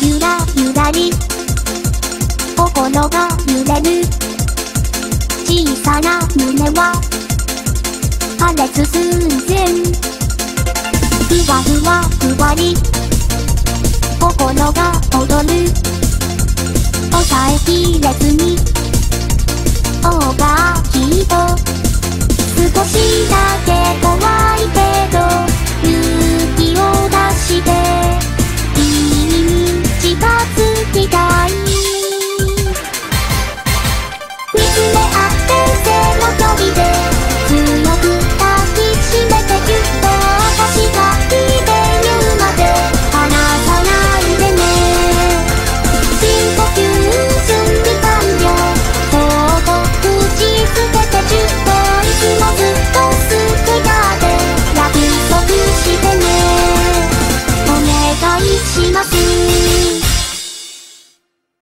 ゆらゆらり。心が揺れる。小さな胸は破裂寸前。ふわふわふわり。心が踊る。抑えきれずに。